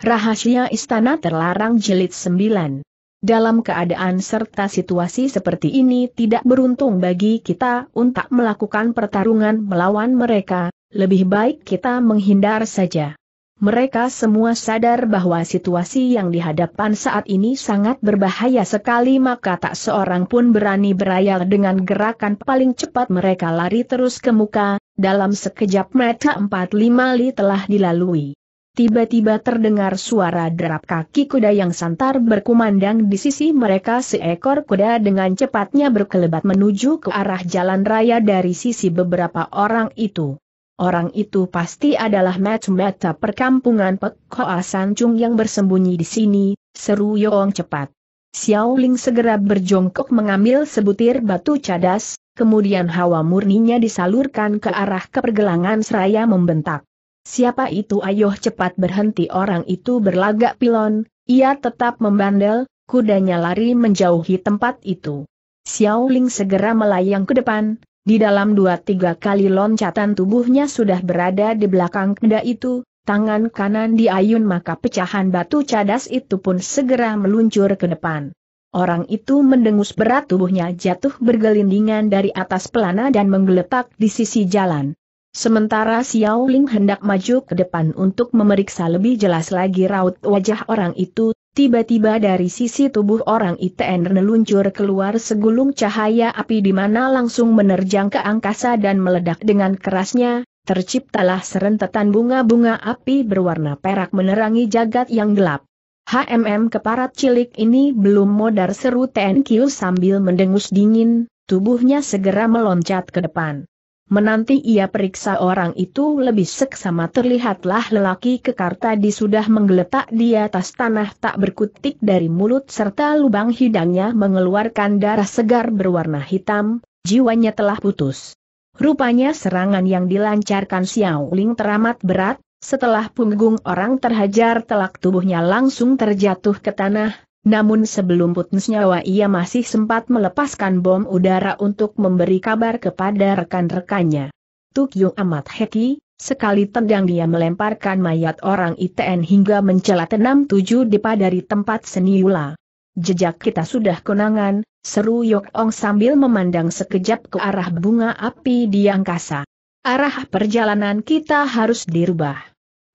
Rahasia Istana Terlarang Jilid 9 Dalam keadaan serta situasi seperti ini tidak beruntung bagi kita untuk melakukan pertarungan melawan mereka, lebih baik kita menghindar saja. Mereka semua sadar bahwa situasi yang dihadapan saat ini sangat berbahaya sekali maka tak seorang pun berani berayal dengan gerakan paling cepat mereka lari terus ke muka, dalam sekejap mata empat lima li telah dilalui. Tiba-tiba terdengar suara derap kaki kuda yang santar berkumandang di sisi mereka seekor kuda dengan cepatnya berkelebat menuju ke arah jalan raya dari sisi beberapa orang itu. Orang itu pasti adalah mata-mata perkampungan Pek Hoa Sancung yang bersembunyi di sini, seru Yong cepat. Xiao Ling segera berjongkok mengambil sebutir batu cadas, kemudian hawa murninya disalurkan ke arah kepergelangan seraya membentak. Siapa itu ayo cepat berhenti orang itu berlagak pilon, ia tetap membandel, kudanya lari menjauhi tempat itu. Xiao Ling segera melayang ke depan, di dalam dua tiga kali loncatan tubuhnya sudah berada di belakang kuda itu, tangan kanan diayun maka pecahan batu cadas itu pun segera meluncur ke depan. Orang itu mendengus berat tubuhnya jatuh bergelindingan dari atas pelana dan menggeletak di sisi jalan. Sementara Xiao Ling hendak maju ke depan untuk memeriksa lebih jelas lagi raut wajah orang itu, Tiba-tiba dari sisi tubuh orang ITN meluncur keluar segulung cahaya api di mana langsung menerjang ke angkasa dan meledak dengan kerasnya, terciptalah serentetan bunga-bunga api berwarna perak menerangi jagat yang gelap. HMM keparat cilik ini belum modar seru TNQ sambil mendengus dingin, tubuhnya segera meloncat ke depan. Menanti ia periksa orang itu lebih seksama terlihatlah lelaki kekar tadi sudah menggeletak di atas tanah tak berkutik dari mulut serta lubang hidangnya mengeluarkan darah segar berwarna hitam, jiwanya telah putus. Rupanya serangan yang dilancarkan Xiao Ling teramat berat, setelah punggung orang terhajar telak tubuhnya langsung terjatuh ke tanah, namun sebelum putus nyawa ia masih sempat melepaskan bom udara untuk memberi kabar kepada rekan-rekannya. Tuk amat heki, sekali tendang dia melemparkan mayat orang ITN hingga mencelat enam tujuh dipa dari tempat seniula. Jejak kita sudah konangan, seru Yok Ong sambil memandang sekejap ke arah bunga api di angkasa. Arah perjalanan kita harus dirubah.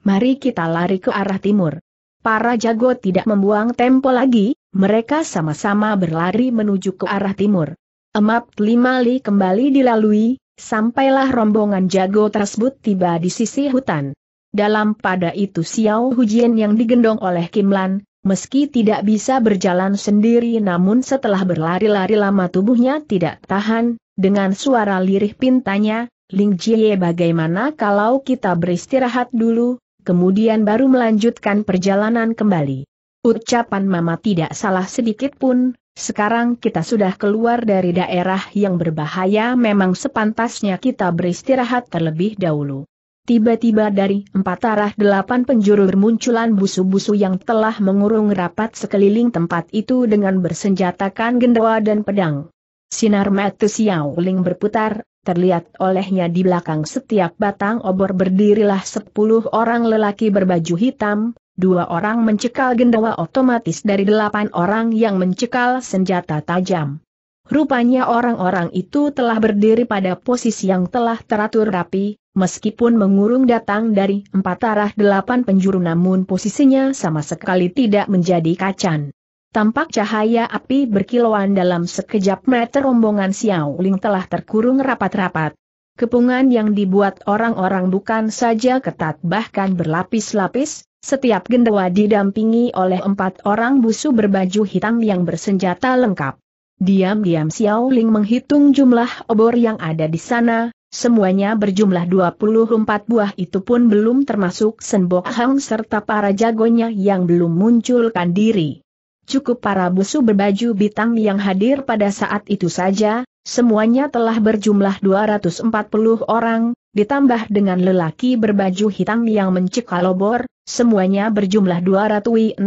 Mari kita lari ke arah timur. Para jago tidak membuang tempo lagi, mereka sama-sama berlari menuju ke arah timur. Emap lima li kembali dilalui, sampailah rombongan jago tersebut tiba di sisi hutan. Dalam pada itu Xiao Hujian yang digendong oleh Kim Lan, meski tidak bisa berjalan sendiri namun setelah berlari-lari lama tubuhnya tidak tahan, dengan suara lirih pintanya, Ling Jie bagaimana kalau kita beristirahat dulu, kemudian baru melanjutkan perjalanan kembali. Ucapan Mama tidak salah sedikit pun, sekarang kita sudah keluar dari daerah yang berbahaya memang sepantasnya kita beristirahat terlebih dahulu. Tiba-tiba dari empat arah delapan penjuru bermunculan busu-busu yang telah mengurung rapat sekeliling tempat itu dengan bersenjatakan gendawa dan pedang. Sinar mata Xiao Ling berputar, terlihat olehnya di belakang setiap batang obor berdirilah sepuluh orang lelaki berbaju hitam, dua orang mencekal gendawa otomatis dari delapan orang yang mencekal senjata tajam. Rupanya orang-orang itu telah berdiri pada posisi yang telah teratur rapi, meskipun mengurung datang dari empat arah delapan penjuru namun posisinya sama sekali tidak menjadi kacan. Tampak cahaya api berkilauan dalam sekejap mata rombongan Xiao Ling telah terkurung rapat-rapat. Kepungan yang dibuat orang-orang bukan saja ketat bahkan berlapis-lapis, setiap gendawa didampingi oleh empat orang busu berbaju hitam yang bersenjata lengkap. Diam-diam Xiao Ling menghitung jumlah obor yang ada di sana, semuanya berjumlah 24 buah itu pun belum termasuk Senbok Hang serta para jagonya yang belum munculkan diri. Cukup para busu berbaju bintang yang hadir pada saat itu saja, semuanya telah berjumlah 240 orang, ditambah dengan lelaki berbaju hitam yang mencekal obor, semuanya berjumlah 264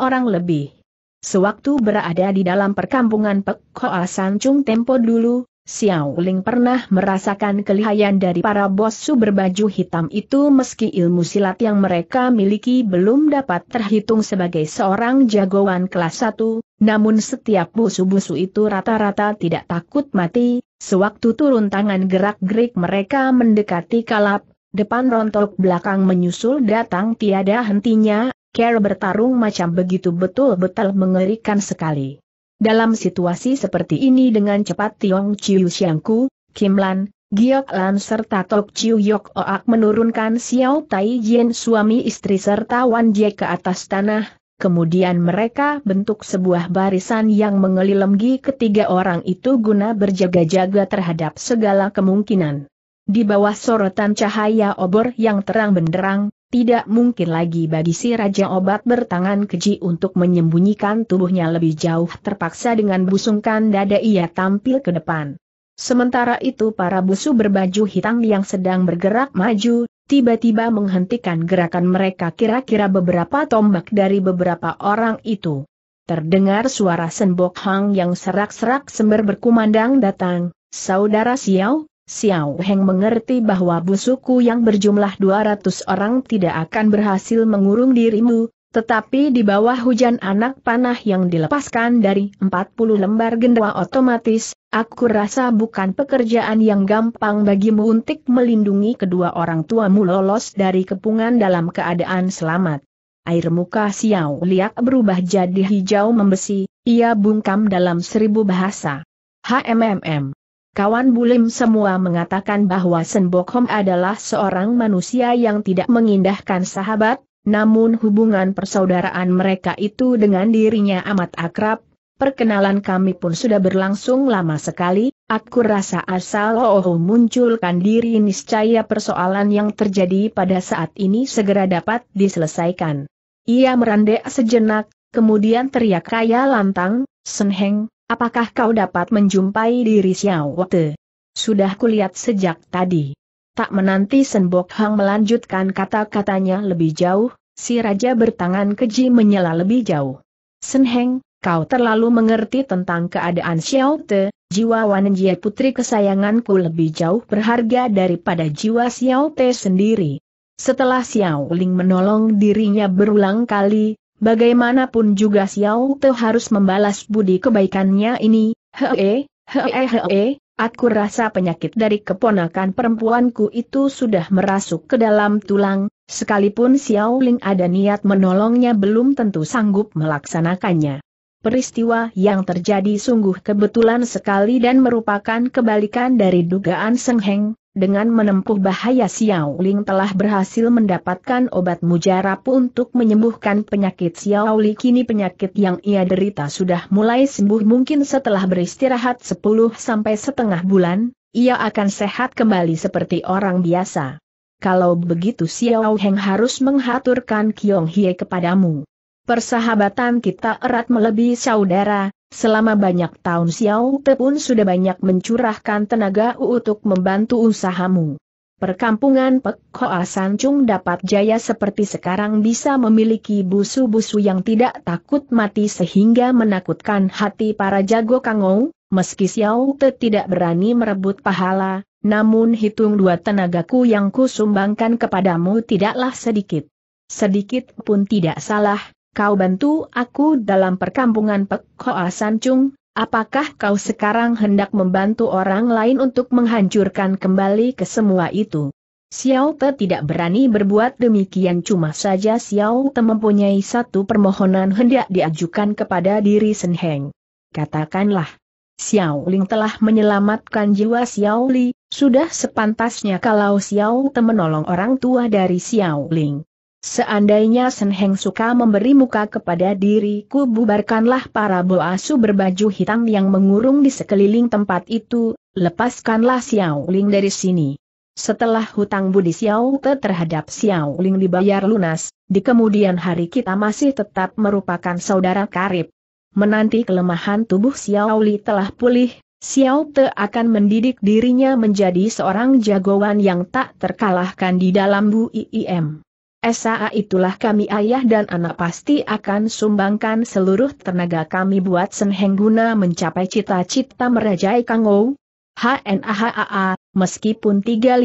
orang lebih. Sewaktu berada di dalam perkampungan Pek Hoa Sancung tempo dulu, Xiao Ling pernah merasakan kelihayan dari para bos su berbaju hitam itu meski ilmu silat yang mereka miliki belum dapat terhitung sebagai seorang jagoan kelas 1, namun setiap busu-busu itu rata-rata tidak takut mati, sewaktu turun tangan gerak-gerik mereka mendekati kalap, depan rontok belakang menyusul datang tiada hentinya, care bertarung macam begitu betul-betul mengerikan sekali. Dalam situasi seperti ini dengan cepat Tiong Chiu Xiangku, Kim Lan, Giok Lan serta Tok Chiu Yok Oak menurunkan Xiao Tai suami istri serta Wan Jie ke atas tanah, kemudian mereka bentuk sebuah barisan yang mengelilingi ketiga orang itu guna berjaga-jaga terhadap segala kemungkinan. Di bawah sorotan cahaya obor yang terang benderang, tidak mungkin lagi bagi si Raja Obat bertangan keji untuk menyembunyikan tubuhnya lebih jauh terpaksa dengan busungkan dada ia tampil ke depan. Sementara itu para busu berbaju hitam yang sedang bergerak maju, tiba-tiba menghentikan gerakan mereka kira-kira beberapa tombak dari beberapa orang itu. Terdengar suara Senbok Hang yang serak-serak sember berkumandang datang, Saudara Xiao, Xiao Heng mengerti bahwa busuku yang berjumlah 200 orang tidak akan berhasil mengurung dirimu, tetapi di bawah hujan anak panah yang dilepaskan dari 40 lembar gendera otomatis, aku rasa bukan pekerjaan yang gampang bagimu untuk melindungi kedua orang tuamu lolos dari kepungan dalam keadaan selamat. Air muka Xiao Liak berubah jadi hijau membesi, ia bungkam dalam seribu bahasa. HMMM Kawan Bulim semua mengatakan bahwa Sen Bokhom adalah seorang manusia yang tidak mengindahkan sahabat, namun hubungan persaudaraan mereka itu dengan dirinya amat akrab. Perkenalan kami pun sudah berlangsung lama sekali, aku rasa asal oh munculkan diri niscaya persoalan yang terjadi pada saat ini segera dapat diselesaikan. Ia merandek sejenak, kemudian teriak kaya lantang, Senheng, Apakah kau dapat menjumpai diri Xiao Te? Sudah kulihat sejak tadi. Tak menanti Sen Bok Hang melanjutkan kata-katanya lebih jauh, si Raja bertangan keji menyela lebih jauh. Sen Heng, kau terlalu mengerti tentang keadaan Xiao Te, jiwa Wanjie putri kesayanganku lebih jauh berharga daripada jiwa Xiao Te sendiri. Setelah Xiao Ling menolong dirinya berulang kali, Bagaimanapun juga Xiao Te harus membalas budi kebaikannya ini, hee, hee hee, aku rasa penyakit dari keponakan perempuanku itu sudah merasuk ke dalam tulang, sekalipun Xiao Ling ada niat menolongnya belum tentu sanggup melaksanakannya. Peristiwa yang terjadi sungguh kebetulan sekali dan merupakan kebalikan dari dugaan Seng Heng, dengan menempuh bahaya Xiao Ling telah berhasil mendapatkan obat mujarab untuk menyembuhkan penyakit Xiao Ling kini penyakit yang ia derita sudah mulai sembuh mungkin setelah beristirahat 10 sampai setengah bulan, ia akan sehat kembali seperti orang biasa. Kalau begitu Xiao Heng harus menghaturkan Kiong Hie kepadamu. Persahabatan kita erat melebihi saudara, Selama banyak tahun Xiao Te pun sudah banyak mencurahkan tenaga untuk membantu usahamu. Perkampungan Pek Hoa Sancung dapat jaya seperti sekarang bisa memiliki busu-busu yang tidak takut mati sehingga menakutkan hati para jago Kangou, meski Xiao Te tidak berani merebut pahala, namun hitung dua tenagaku yang kusumbangkan kepadamu tidaklah sedikit. Sedikit pun tidak salah, kau bantu aku dalam perkampungan Pek Hoa Sancung, apakah kau sekarang hendak membantu orang lain untuk menghancurkan kembali ke semua itu? Xiao Te tidak berani berbuat demikian cuma saja Xiao Te mempunyai satu permohonan hendak diajukan kepada diri Sen Heng. Katakanlah, Xiao Ling telah menyelamatkan jiwa Xiao Li, sudah sepantasnya kalau Xiao Te menolong orang tua dari Xiao Ling. Seandainya Sen Heng suka memberi muka kepada diriku bubarkanlah para boasu berbaju hitam yang mengurung di sekeliling tempat itu, lepaskanlah Xiao Ling dari sini. Setelah hutang budi Xiao Te terhadap Xiao Ling dibayar lunas, di kemudian hari kita masih tetap merupakan saudara karib. Menanti kelemahan tubuh Xiao Li telah pulih, Xiao Te akan mendidik dirinya menjadi seorang jagoan yang tak terkalahkan di dalam Bu IIM. SAA itulah kami ayah dan anak pasti akan sumbangkan seluruh tenaga kami buat Sen Heng guna mencapai cita-cita merajai Kangou. HNAHAA, meskipun 35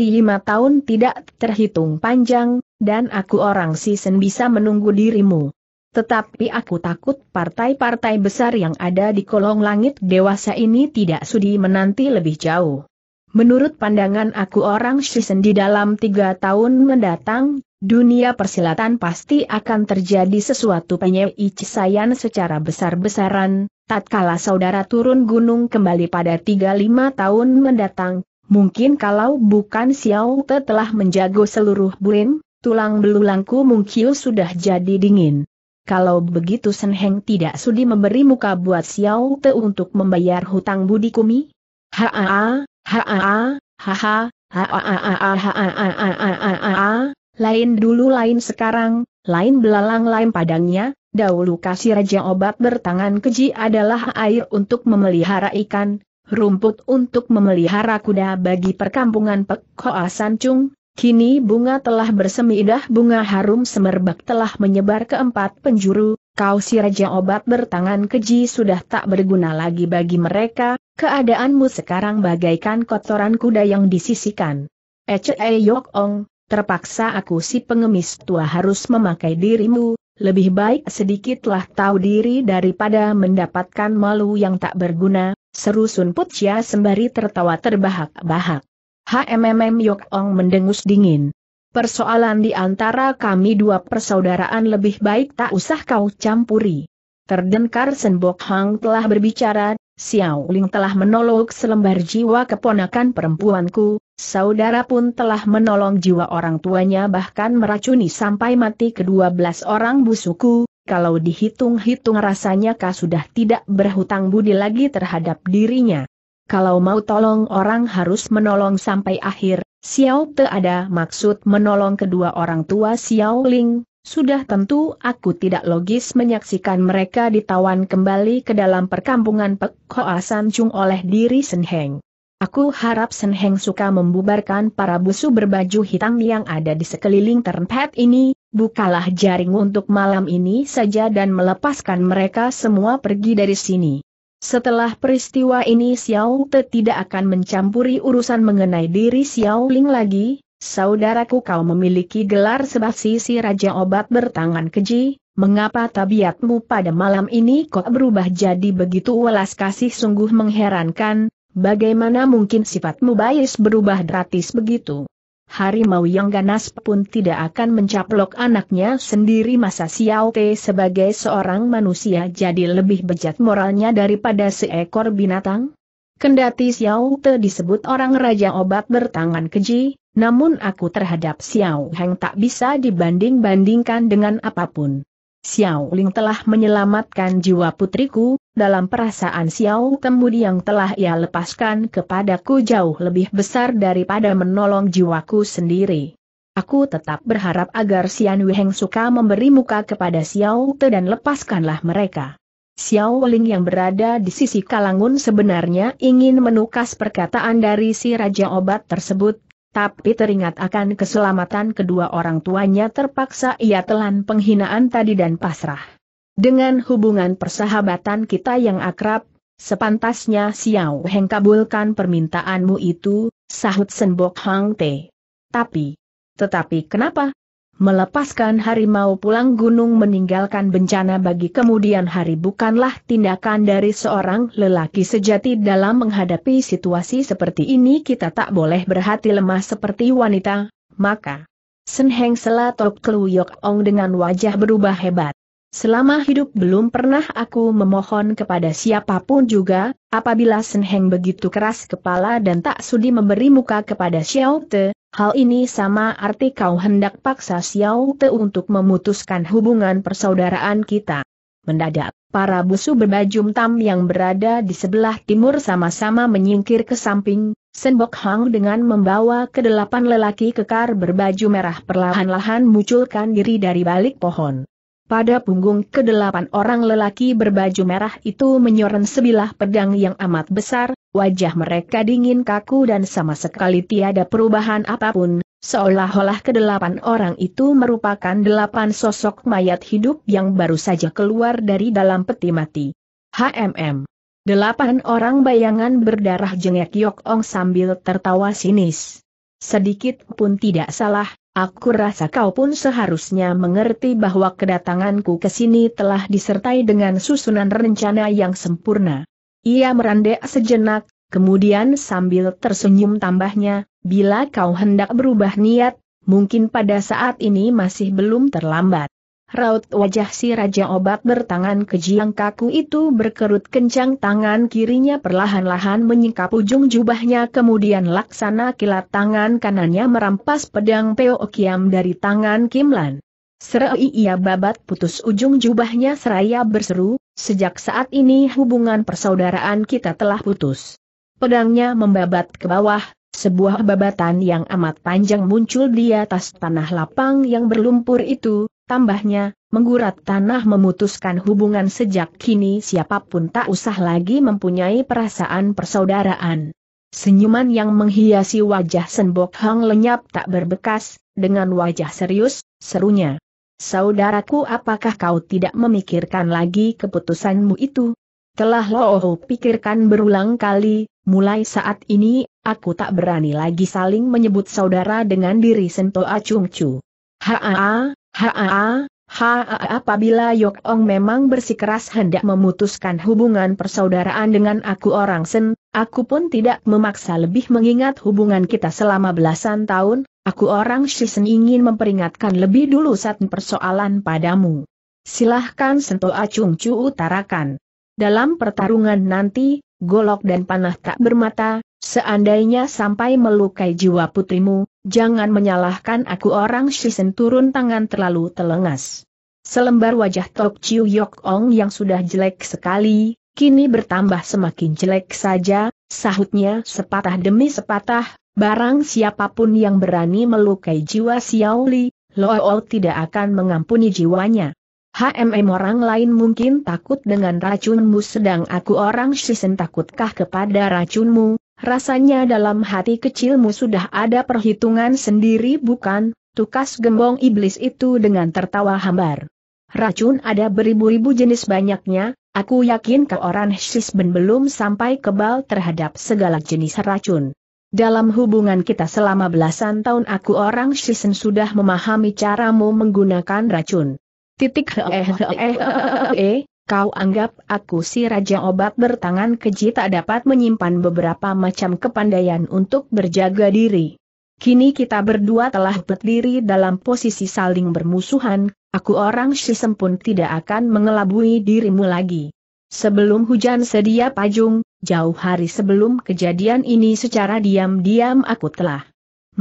tahun tidak terhitung panjang, dan aku orang season bisa menunggu dirimu. Tetapi aku takut partai-partai besar yang ada di kolong langit dewasa ini tidak sudi menanti lebih jauh. Menurut pandangan aku orang season di dalam tiga tahun mendatang, dunia persilatan pasti akan terjadi sesuatu penyelicisayan secara besar-besaran, tatkala saudara turun gunung kembali pada 35 tahun mendatang, mungkin kalau bukan Xiao Te telah menjago seluruh buin, tulang belulangku mungkin sudah jadi dingin. Kalau begitu Sen Heng tidak sudi memberi muka buat Xiao Te untuk membayar hutang budi kumi? Haa, haa, haha, haa, lain dulu lain sekarang, lain belalang lain padangnya, dahulu kasih Raja Obat bertangan keji adalah air untuk memelihara ikan, rumput untuk memelihara kuda bagi perkampungan Pek Hoa Sancung, Kini bunga telah bersemi indah bunga harum semerbak telah menyebar ke empat penjuru, kau si Raja Obat bertangan keji sudah tak berguna lagi bagi mereka, keadaanmu sekarang bagaikan kotoran kuda yang disisikan. Ece Yok Ong, terpaksa aku si pengemis tua harus memakai dirimu, lebih baik sedikitlah tahu diri daripada mendapatkan malu yang tak berguna, seru Sun Putya sembari tertawa terbahak-bahak. HMMM Yok Ong mendengus dingin. Persoalan di antara kami dua persaudaraan lebih baik tak usah kau campuri. Terdenkar Senbok Hang telah berbicara, Xiao Ling telah menolong selembar jiwa keponakan perempuanku, saudara pun telah menolong jiwa orang tuanya bahkan meracuni sampai mati kedua belas orang busuku, kalau dihitung-hitung rasanya kau sudah tidak berhutang budi lagi terhadap dirinya. Kalau mau tolong orang harus menolong sampai akhir, Xiao Te ada maksud menolong kedua orang tua Xiao Ling, sudah tentu aku tidak logis menyaksikan mereka ditawan kembali ke dalam perkampungan Pek Hoa San Chung oleh diri Sen Heng. Aku harap Sen Heng suka membubarkan para busu berbaju hitam yang ada di sekeliling tempat ini, bukalah jaring untuk malam ini saja dan melepaskan mereka semua pergi dari sini. Setelah peristiwa ini Xiao Te tidak akan mencampuri urusan mengenai diri Xiao Ling lagi, saudaraku kau memiliki gelar sebasi si Raja Obat bertangan keji, mengapa tabiatmu pada malam ini kok berubah jadi begitu welas kasih sungguh mengherankan, bagaimana mungkin sifatmu bias berubah gratis begitu? harimau yang ganas pun tidak akan mencaplok anaknya sendiri masa Xiao Te sebagai seorang manusia jadi lebih bejat moralnya daripada seekor binatang? Kendati Xiao Te disebut orang raja obat bertangan keji, namun aku terhadap Xiao Heng tak bisa dibanding-bandingkan dengan apa pun. Xiao Ling telah menyelamatkan jiwa putriku, dalam perasaan Xiao Temudi yang telah ia lepaskan kepadaku jauh lebih besar daripada menolong jiwaku sendiri. Aku tetap berharap agar Xian Wiheng suka memberi muka kepada Xiao Te dan lepaskanlah mereka. Xiao Ling yang berada di sisi Kalangun sebenarnya ingin menukas perkataan dari si Raja Obat tersebut, tapi teringat akan keselamatan kedua orang tuanya terpaksa ia telan penghinaan tadi dan pasrah. Dengan hubungan persahabatan kita yang akrab, sepantasnya Xiao Heng kabulkan permintaanmu itu, sahut Senbok Hang Te. Tapi, tetapi kenapa? Melepaskan harimau pulang gunung meninggalkan bencana bagi kemudian hari bukanlah tindakan dari seorang lelaki sejati dalam menghadapi situasi seperti ini kita tak boleh berhati lemah seperti wanita, maka Sen Heng selatok keluyok ong dengan wajah berubah hebat. Selama hidup belum pernah aku memohon kepada siapa pun juga, apabila Sen Heng begitu keras kepala dan tak sudi memberi muka kepada Xiao Te, Hal ini sama arti kau hendak paksa Xiao Te untuk memutuskan hubungan persaudaraan kita. Mendadak, para busu berbaju hitam yang berada di sebelah timur sama-sama menyingkir ke samping, Senbok Hang dengan membawa kedelapan lelaki kekar berbaju merah perlahan-lahan munculkan diri dari balik pohon. Pada punggung kedelapan orang lelaki berbaju merah itu menyoren sebilah pedang yang amat besar, wajah mereka dingin kaku dan sama sekali tiada perubahan apa pun, seolah-olah kedelapan orang itu merupakan delapan sosok mayat hidup yang baru saja keluar dari dalam peti mati. HMM Delapan orang bayangan berdarah jengek Yok Ong sambil tertawa sinis. Sedikit pun tidak salah, aku rasa kau pun seharusnya mengerti bahwa kedatanganku ke sini telah disertai dengan susunan rencana yang sempurna. Ia merandek sejenak, kemudian sambil tersenyum tambahnya, bila kau hendak berubah niat, mungkin pada saat ini masih belum terlambat. Raut wajah si Raja Obat bertangan kejiang kaku itu berkerut kencang tangan kirinya perlahan-lahan menyingkap ujung jubahnya kemudian laksana kilat tangan kanannya merampas pedang Peo Kiam dari tangan Kimlan. Serai ia babat putus ujung jubahnya seraya berseru, sejak saat ini hubungan persaudaraan kita telah putus. Pedangnya membabat ke bawah, sebuah babatan yang amat panjang muncul di atas tanah lapang yang berlumpur itu, Tambahnya, menggurat tanah memutuskan hubungan sejak kini siapa pun tak usah lagi mempunyai perasaan persaudaraan. Senyuman yang menghiasi wajah Senbok Hang lenyap tak berbekas, dengan wajah serius, serunya. Saudaraku apakah kau tidak memikirkan lagi keputusanmu itu? Telah lo pikirkan berulang kali, mulai saat ini, aku tak berani lagi saling menyebut saudara dengan diri Sento Acung Chu. Haa, Haa, haa apabila Yok Ong memang bersikeras hendak memutuskan hubungan persaudaraan dengan aku orang Sen, aku pun tidak memaksa lebih mengingat hubungan kita selama belasan tahun, aku orang Shisen ingin memperingatkan lebih dulu satu persoalan padamu. Silahkan sentuh Acung Cu utarakan. Dalam pertarungan nanti, golok dan panah tak bermata, seandainya sampai melukai jiwa putrimu, Jangan menyalahkan aku orang Shisen turun tangan terlalu telengas. Selembar wajah Tok Chiu Yok Ong yang sudah jelek sekali, kini bertambah semakin jelek saja, sahutnya sepatah demi sepatah, barang siapa pun yang berani melukai jiwa Xiao Li, Loo tidak akan mengampuni jiwanya. HMM orang lain mungkin takut dengan racunmu sedang aku orang Shisen takutkah kepada racunmu, Rasanya dalam hati kecilmu sudah ada perhitungan sendiri bukan, tukas gembong iblis itu dengan tertawa hambar. Racun ada beribu-ribu jenis banyaknya, aku yakin ke orang Shisben belum sampai kebal terhadap segala jenis racun. Dalam hubungan kita selama belasan tahun aku orang Shisen sudah memahami caramu menggunakan racun. Titik eh eh eh Kau anggap aku si Raja Obat bertangan keji tak dapat menyimpan beberapa macam kepandaian untuk berjaga diri. Kini kita berdua telah berdiri dalam posisi saling bermusuhan, aku orang Shisem pun tidak akan mengelabui dirimu lagi. Sebelum hujan sedia pajung, jauh hari sebelum kejadian ini secara diam-diam aku telah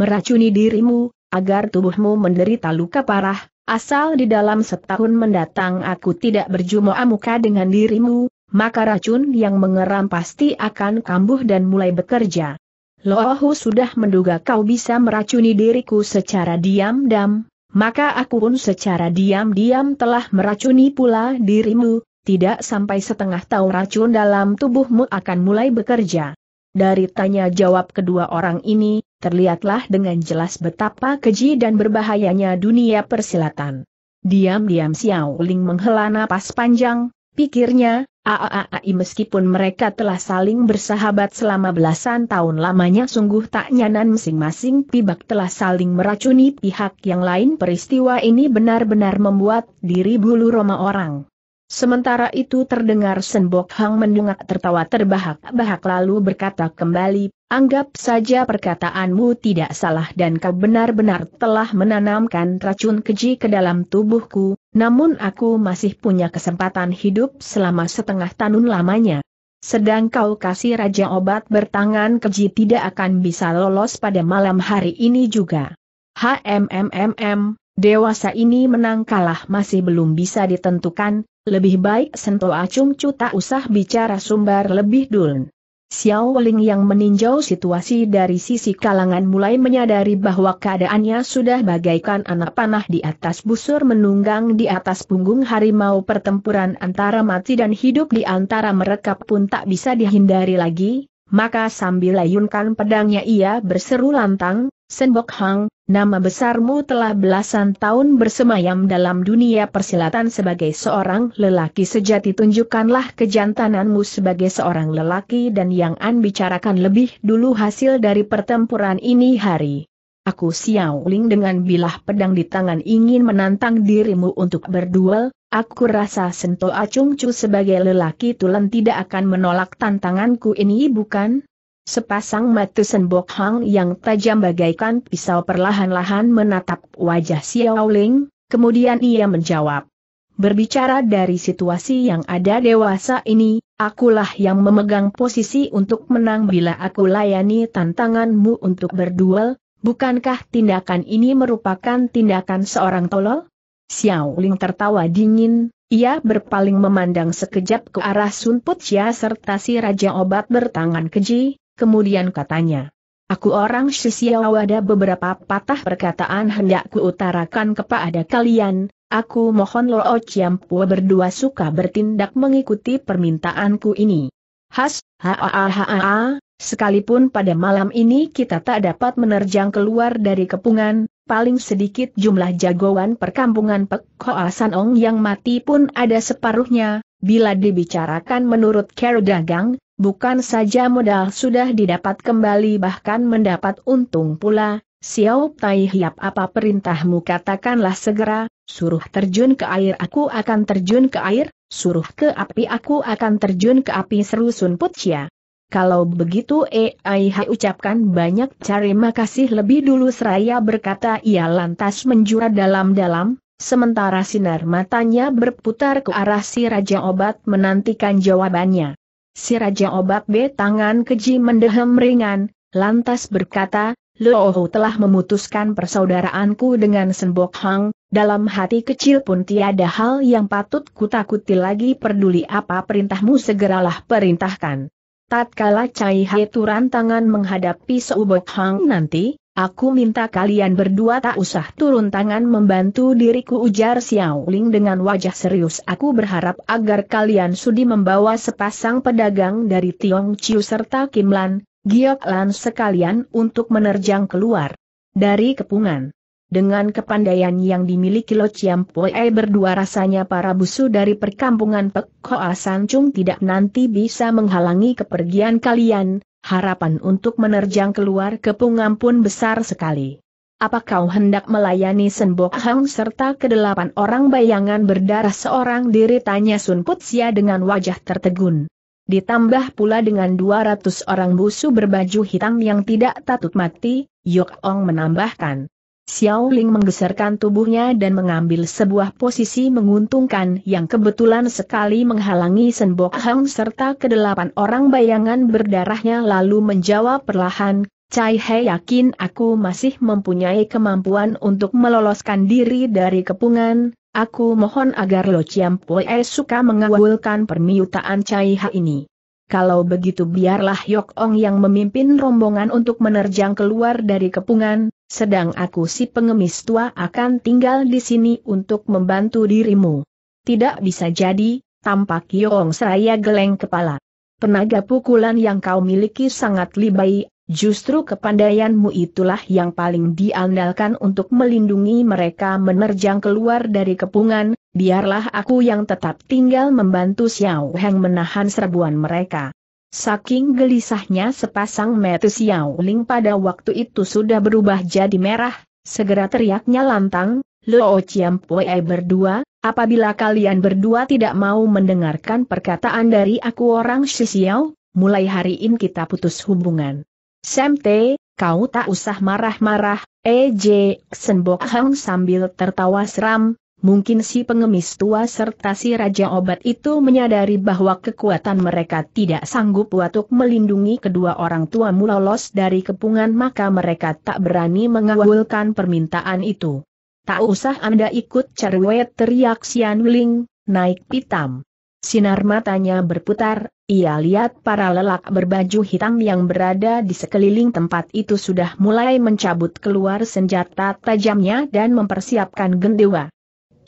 meracuni dirimu, agar tubuhmu menderita luka parah, Asal di dalam setahun mendatang aku tidak berjumpa muka dengan dirimu, maka racun yang mengeram pasti akan kambuh dan mulai bekerja. Lohu sudah menduga kau bisa meracuni diriku secara diam-diam, maka aku pun secara diam-diam telah meracuni pula dirimu, tidak sampai setengah tahun racun dalam tubuhmu akan mulai bekerja. Dari tanya jawab kedua orang ini, terlihatlah dengan jelas betapa keji dan berbahayanya dunia persilatan. Diam-diam Xiao Ling menghela napas panjang, pikirnya, aaai meskipun mereka telah saling bersahabat selama belasan tahun lamanya sungguh tak nyanan masing-masing pibak telah saling meracuni pihak yang lain peristiwa ini benar-benar membuat diri bulu roma orang. Sementara itu terdengar Senbok Hang mendungak tertawa terbahak-bahak lalu berkata kembali, anggap saja perkataanmu tidak salah dan kau benar-benar telah menanamkan racun keji ke dalam tubuhku, namun aku masih punya kesempatan hidup selama setengah tahun lamanya. Sedang kau kasih Raja Obat bertangan keji tidak akan bisa lolos pada malam hari ini juga. HMMMM, dewasa ini menang kalah masih belum bisa ditentukan, lebih baik sentuh acung cu tak usah bicara sumber lebih dulu. Xiao Ling yang meninjau situasi dari sisi kalangan mulai menyadari bahwa keadaannya sudah bagaikan anak panah di atas busur menunggang di atas punggung harimau pertempuran antara mati dan hidup di antara mereka pun tak bisa dihindari lagi, maka sambil layunkan pedangnya ia berseru lantang, Senbok Hang, nama besarmu telah belasan tahun bersemayam dalam dunia persilatan sebagai seorang lelaki sejati tunjukkanlah kejantananmu sebagai seorang lelaki dan yang an bicarakan lebih dulu hasil dari pertempuran ini hari. Aku Xiao dengan bilah pedang di tangan ingin menantang dirimu untuk berduel, aku rasa Sento Acung Cu sebagai lelaki tulen tidak akan menolak tantanganku ini bukan? Sepasang mata Senbok Hang yang tajam bagaikan pisau perlahan-lahan menatap wajah Xiao Ling, kemudian ia menjawab. Berbicara dari situasi yang ada dewasa ini, akulah yang memegang posisi untuk menang bila aku layani tantanganmu untuk berduel, bukankah tindakan ini merupakan tindakan seorang tolol? Xiao Ling tertawa dingin, ia berpaling memandang sekejap ke arah Sun Putia serta si Raja Obat bertangan keji, Kemudian katanya, Aku orang Shisiao ada beberapa patah perkataan hendak kuutarakan kepada kalian, aku mohon Lo Chiampu berdua suka bertindak mengikuti permintaanku ini. Has, ha ha ha ha, sekalipun pada malam ini kita tak dapat menerjang keluar dari kepungan, paling sedikit jumlah jagoan perkampungan Pek Hoa Sanong yang mati pun ada separuhnya, bila dibicarakan menurut Kero Dagang, bukan saja modal sudah didapat kembali bahkan mendapat untung pula, Xiao Tai Hiap apa perintahmu katakanlah segera, suruh terjun ke air aku akan terjun ke air, suruh ke api aku akan terjun ke api seru Sun Putia. Kalau begitu EIH ucapkan banyak terima kasih lebih dulu seraya berkata ia lantas menjura dalam-dalam, sementara sinar matanya berputar ke arah si Raja Obat menantikan jawabannya. Si Raja Obat B tangan keji mendehem ringan, lantas berkata, Looho telah memutuskan persaudaraanku dengan Senbok Hang, dalam hati kecil pun tiada hal yang patut kutakuti lagi peduli apa perintahmu segeralah perintahkan. Tatkala Cai Hai turun tangan menghadapi Seubok Hang nanti, Aku minta kalian berdua tak usah turun tangan membantu diriku ujar Xiao Ling dengan wajah serius. Aku berharap agar kalian sudi membawa sepasang pedagang dari Tiong Chiu serta Kim Lan, Giok Lan sekalian untuk menerjang keluar dari kepungan. Dengan kepandaian yang dimiliki Lo Chiam Poi berdua rasanya para busu dari perkampungan Pek Hoa San Chung tidak nanti bisa menghalangi kepergian kalian, harapan untuk menerjang keluar kepungan pun besar sekali. Apa kau hendak melayani Senbok Hang serta kedelapan orang bayangan berdarah seorang diri tanya Sun Putsia dengan wajah tertegun. Ditambah pula dengan 200 orang busu berbaju hitam yang tidak tatut mati, Yok Ong menambahkan. Xiao Ling menggeserkan tubuhnya dan mengambil sebuah posisi menguntungkan yang kebetulan sekali menghalangi Sen Bok Hang serta kedelapan orang bayangan berdarahnya lalu menjawab perlahan, Cai He yakin aku masih mempunyai kemampuan untuk meloloskan diri dari kepungan, aku mohon agar Lo Chiam Pue suka mengawulkan permiutaan Cai He ini. Kalau begitu biarlah Yok Ong yang memimpin rombongan untuk menerjang keluar dari kepungan, sedang aku si pengemis tua akan tinggal di sini untuk membantu dirimu. Tidak bisa jadi, tampak Yong seraya geleng kepala. Tenaga pukulan yang kau miliki sangat libai, justru kepandaianmu itulah yang paling diandalkan untuk melindungi mereka menerjang keluar dari kepungan, biarlah aku yang tetap tinggal membantu Xiao Heng menahan serbuan mereka. Saking gelisahnya sepasang mata Xiao Ling pada waktu itu sudah berubah jadi merah, segera teriaknya lantang, Lo Chiam Pue berdua, apabila kalian berdua tidak mau mendengarkan perkataan dari aku orang Xiao, mulai hari ini kita putus hubungan. Sam T, kau tak usah marah-marah, EJ, Senbok Hang sambil tertawa seram, Mungkin si pengemis tua serta si Raja Obat itu menyadari bahwa kekuatan mereka tidak sanggup untuk melindungi kedua orang tua lolos dari kepungan maka mereka tak berani mengawulkan permintaan itu. Tak usah Anda ikut cerewet teriak Sian Ling, naik pitam. Sinar matanya berputar, ia lihat para lelak berbaju hitam yang berada di sekeliling tempat itu sudah mulai mencabut keluar senjata tajamnya dan mempersiapkan gendewa.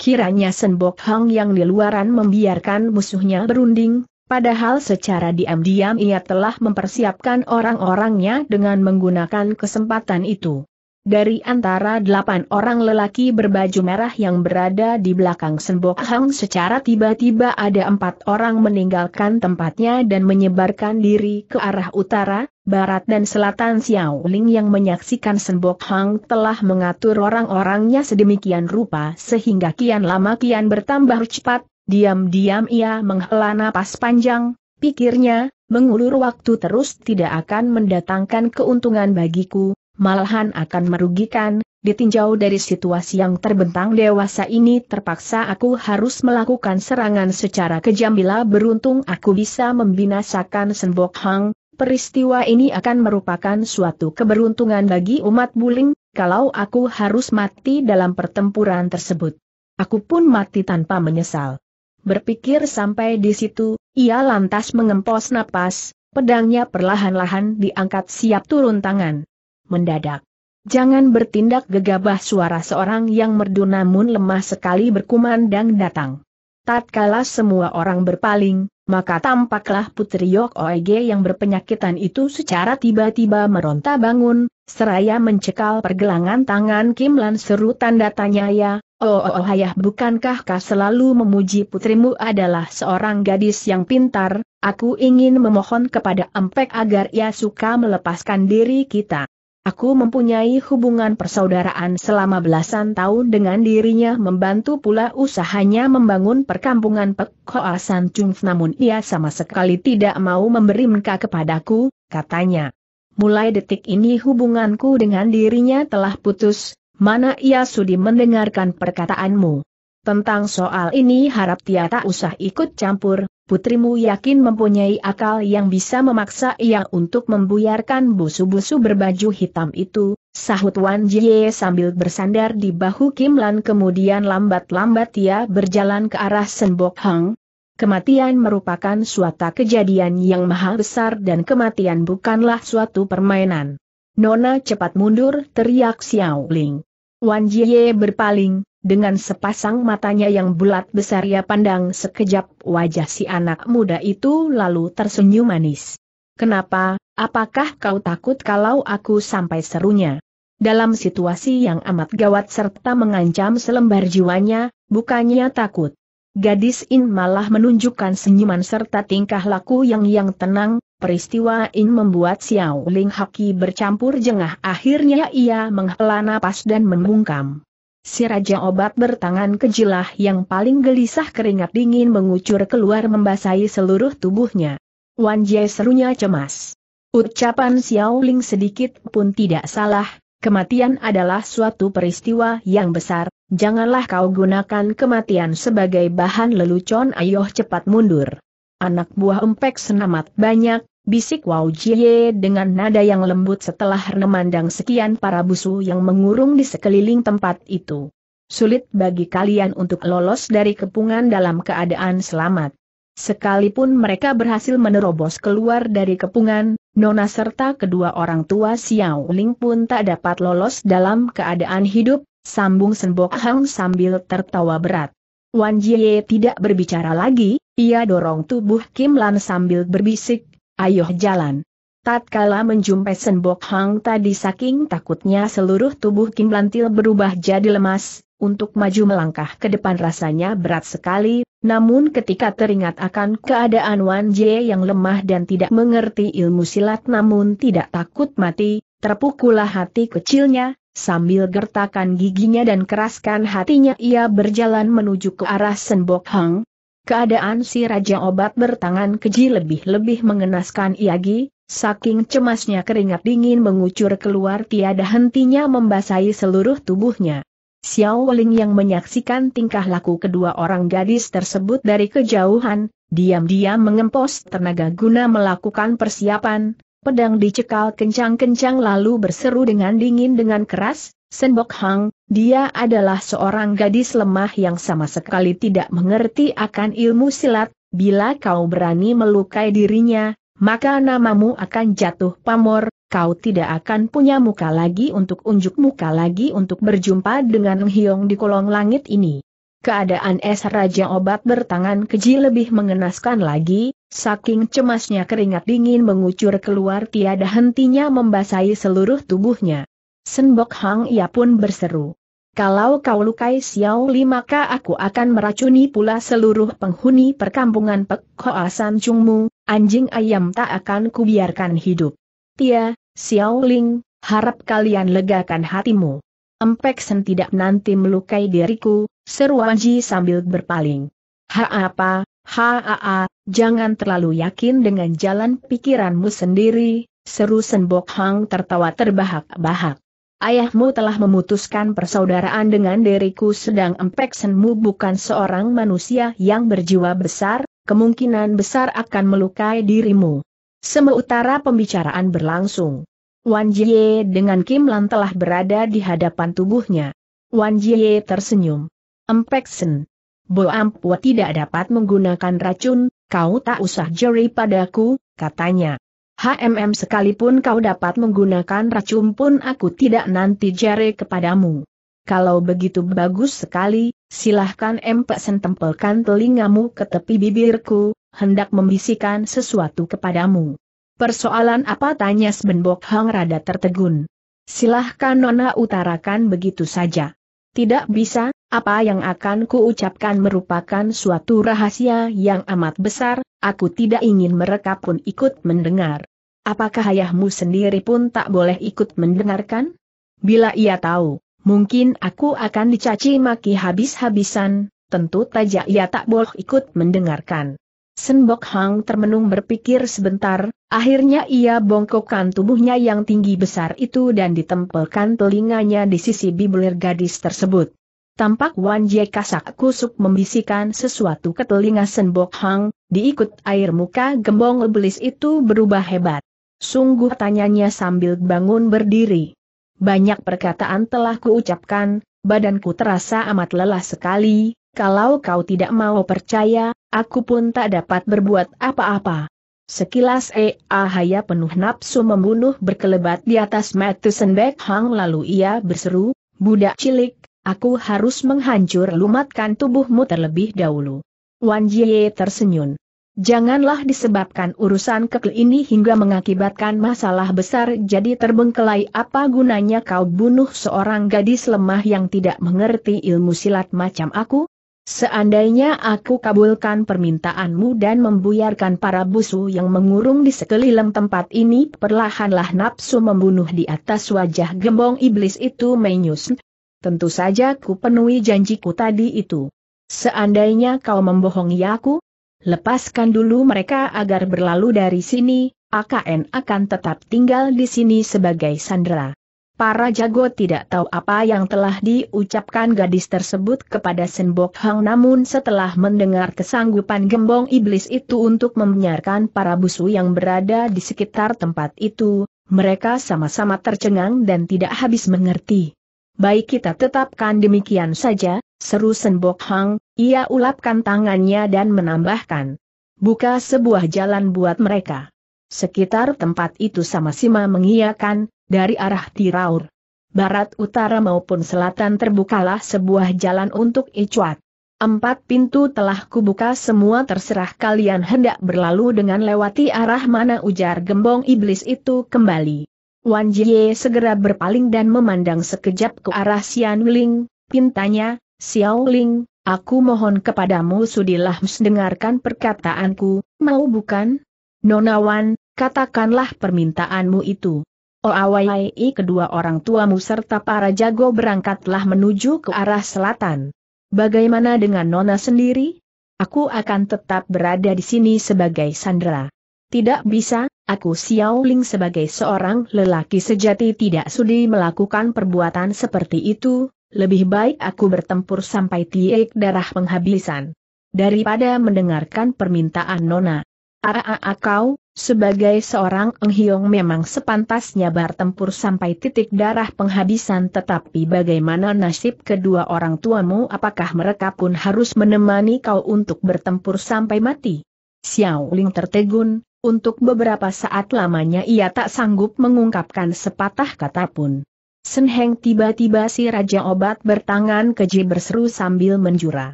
Kiranya Senbok Hang yang di luaran membiarkan musuhnya berunding, padahal secara diam-diam ia telah mempersiapkan orang-orangnya dengan menggunakan kesempatan itu. dari antara delapan orang lelaki berbaju merah yang berada di belakang Senbok Hang secara tiba-tiba ada empat orang meninggalkan tempatnya dan menyebarkan diri ke arah utara, barat dan selatan Xiao Ling yang menyaksikan Senbok Hang telah mengatur orang-orangnya sedemikian rupa sehingga kian lama kian bertambah cepat, diam-diam ia menghela napas panjang, pikirnya, mengulur waktu terus tidak akan mendatangkan keuntungan bagiku, malahan akan merugikan, ditinjau dari situasi yang terbentang dewasa ini terpaksa aku harus melakukan serangan secara kejam. Bila beruntung aku bisa membinasakan Senbok Hang, peristiwa ini akan merupakan suatu keberuntungan bagi umat buling, kalau aku harus mati dalam pertempuran tersebut. Aku pun mati tanpa menyesal. Berpikir sampai di situ, ia lantas mengempos napas, pedangnya perlahan-lahan diangkat siap turun tangan mendadak. Jangan bertindak gegabah suara seorang yang merdu namun lemah sekali berkumandang datang. Tatkala semua orang berpaling, maka tampaklah Putri Yok Oege yang berpenyakitan itu secara tiba-tiba meronta bangun, seraya mencekal pergelangan tangan Kim Lan seru tanda tanya ya, oh, oh, oh ayah bukankah kau selalu memuji putrimu adalah seorang gadis yang pintar, aku ingin memohon kepada Empek agar ia suka melepaskan diri kita. Aku mempunyai hubungan persaudaraan selama belasan tahun dengan dirinya membantu pula usahanya membangun perkampungan Pek San Chung namun ia sama sekali tidak mau memberi muka kepadaku, katanya. Mulai detik ini hubunganku dengan dirinya telah putus, mana ia sudi mendengarkan perkataanmu. Tentang soal ini harap tiada usah ikut campur, putrimu yakin mempunyai akal yang bisa memaksa ia untuk membuyarkan busu-busu berbaju hitam itu, sahut Wan Jie sambil bersandar di bahu Kim Lan kemudian lambat-lambat ia berjalan ke arah Senbok Hang. Kematian merupakan suatu kejadian yang maha besar dan kematian bukanlah suatu permainan. Nona cepat mundur, teriak Xiao Ling. Wan Jie berpaling, dengan sepasang matanya yang bulat besar ia pandang sekejap wajah si anak muda itu lalu tersenyum manis. Kenapa, apakah kau takut kalau aku sampai serunya? Dalam situasi yang amat gawat serta mengancam selembar jiwanya, bukannya takut. Gadis In malah menunjukkan senyuman serta tingkah laku yang yang tenang, peristiwa In membuat Xiao Ling Haki bercampur jengah akhirnya ia menghela napas dan membungkam. Si Raja Obat bertangan kejilah yang paling gelisah keringat dingin mengucur keluar membasahi seluruh tubuhnya. Wan Jie serunya cemas. Ucapan Xiao Ling sedikit pun tidak salah, kematian adalah suatu peristiwa yang besar, janganlah kau gunakan kematian sebagai bahan lelucon ayo cepat mundur. Anak buah empek senamat banyak, bisik Wau Jie dengan nada yang lembut setelah memandang sekian para busu yang mengurung di sekeliling tempat itu. Sulit bagi kalian untuk lolos dari kepungan dalam keadaan selamat. Sekalipun mereka berhasil menerobos keluar dari kepungan, Nona serta kedua orang tua Xiao Ling pun tak dapat lolos dalam keadaan hidup, sambung Senbok Hang sambil tertawa berat. Wan Jie tidak berbicara lagi, ia dorong tubuh Kim Lan sambil berbisik, ayo jalan. Tatkala menjumpai Senbok Hang tadi saking takutnya seluruh tubuh Kim Lantil berubah jadi lemas, untuk maju melangkah ke depan rasanya berat sekali, namun ketika teringat akan keadaan Wan Jie yang lemah dan tidak mengerti ilmu silat namun tidak takut mati, terpukullah hati kecilnya, sambil gertakan giginya dan keraskan hatinya ia berjalan menuju ke arah Senbok Hang, Keadaan si Raja Obat bertangan keji lebih-lebih mengenaskan Iagi, saking cemasnya keringat dingin mengucur keluar tiada hentinya membasahi seluruh tubuhnya. Xiao Ling yang menyaksikan tingkah laku kedua orang gadis tersebut dari kejauhan, diam-diam mengempos tenaga guna melakukan persiapan, pedang dicekal kencang-kencang lalu berseru dengan dingin dengan keras, Senbok Hang, dia adalah seorang gadis lemah yang sama sekali tidak mengerti akan ilmu silat, bila kau berani melukai dirinya, maka namamu akan jatuh pamor, kau tidak akan punya muka lagi untuk unjuk muka lagi untuk berjumpa dengan Hyong di kolong langit ini. Keadaan es Raja Obat bertangan keji lebih mengenaskan lagi, saking cemasnya keringat dingin mengucur keluar tiada hentinya membasahi seluruh tubuhnya. Senbok Hang ia pun berseru. Kalau kau lukai Xiao Li maka aku akan meracuni pula seluruh penghuni perkampungan Pek Hoa San Chungmu, anjing ayam tak akan kubiarkan hidup. Tia, Xiao Ling, harap kalian legakan hatimu. Empek Sen tidak nanti melukai diriku, seru Wanji sambil berpaling. Ha apa, ha a, jangan terlalu yakin dengan jalan pikiranmu sendiri, seru Senbok Hang tertawa terbahak-bahak. Ayahmu telah memutuskan persaudaraan dengan diriku sedang Empek Senmu bukan seorang manusia yang berjiwa besar, kemungkinan besar akan melukai dirimu. Sementara pembicaraan berlangsung. Wan Jie dengan Kim Lan telah berada di hadapan tubuhnya. Wan Jie tersenyum. Empek Sen. Bo Ampua tidak dapat menggunakan racun, kau tak usah jeri padaku, katanya. HMM sekalipun kau dapat menggunakan racun pun aku tidak nanti jare kepadamu. Kalau begitu bagus sekali, silahkan empek tempelkan telingamu ke tepi bibirku, hendak membisikkan sesuatu kepadamu. Persoalan apa tanya Sbenbok Hang rada tertegun. Silahkan Nona utarakan begitu saja. Tidak bisa, apa yang akan kuucapkan merupakan suatu rahasia yang amat besar, aku tidak ingin mereka pun ikut mendengar. Apakah ayahmu sendiri pun tak boleh ikut mendengarkan? Bila ia tahu, mungkin aku akan dicaci maki habis-habisan, tentu saja ia tak boleh ikut mendengarkan. Senbok Hang termenung berpikir sebentar, akhirnya ia bongkokkan tubuhnya yang tinggi besar itu dan ditempelkan telinganya di sisi bibir gadis tersebut. Tampak Wan Jie kasak kusuk membisikkan sesuatu ke telinga Senbok Hang, diikut air muka gembong iblis itu berubah hebat. Sungguh tanyanya sambil bangun berdiri. Banyak perkataan telah kuucapkan, badanku terasa amat lelah sekali, kalau kau tidak mau percaya, aku pun tak dapat berbuat apa-apa. Sekilas E. Ahaya penuh nafsu membunuh berkelebat di atas Matu Senbek Hang lalu ia berseru, Budak cilik, aku harus menghancur lumatkan tubuhmu terlebih dahulu. Wan Jie tersenyum. Janganlah disebabkan urusan kekil ini hingga mengakibatkan masalah besar jadi terbengkelai apa gunanya kau bunuh seorang gadis lemah yang tidak mengerti ilmu silat macam aku? Seandainya aku kabulkan permintaanmu dan membuyarkan para busu yang mengurung di sekeliling tempat ini, perlahanlah nafsu membunuh di atas wajah gembong iblis itu menyus. Tentu saja ku penuhi janjiku tadi itu. Seandainya kau membohongi aku, lepaskan dulu mereka agar berlalu dari sini, AKN akan tetap tinggal di sini sebagai sandera. Para jago tidak tahu apa yang telah diucapkan gadis tersebut kepada Senbok Hang namun setelah mendengar kesanggupan gembong iblis itu untuk membiarkan para busu yang berada di sekitar tempat itu, mereka sama-sama tercengang dan tidak habis mengerti. Baik kita tetapkan demikian saja, seru Senbok Hang, ia ulapkan tangannya dan menambahkan. Buka sebuah jalan buat mereka. Sekitar tempat itu sama-sama mengiyakan, dari arah Tiraur. Barat, utara maupun selatan terbukalah sebuah jalan untuk Icuat. Empat pintu telah kubuka semua terserah kalian hendak berlalu dengan lewati arah mana ujar gembong iblis itu kembali. Wan Jie segera berpaling dan memandang sekejap ke arah Xian Ling, pintanya, Xiao Ling, aku mohon kepadamu sudilah mendengarkan perkataanku, mau bukan? Nonawan, katakanlah permintaanmu itu. Oawai kedua orang tuamu serta para jago berangkatlah menuju ke arah selatan. Bagaimana dengan Nona sendiri? Aku akan tetap berada di sini sebagai sandera. Tidak bisa, aku Xiao Ling sebagai seorang lelaki sejati tidak sudi melakukan perbuatan seperti itu, lebih baik aku bertempur sampai tiek darah penghabisan. Daripada mendengarkan permintaan Nona. Aa kau, sebagai seorang enghiong memang sepantasnya bertempur sampai titik darah penghabisan tetapi bagaimana nasib kedua orang tuamu apakah mereka pun harus menemani kau untuk bertempur sampai mati? Xiao Ling tertegun, untuk beberapa saat lamanya ia tak sanggup mengungkapkan sepatah kata pun. Senheng tiba-tiba si Raja Obat bertangan keji berseru sambil menjura.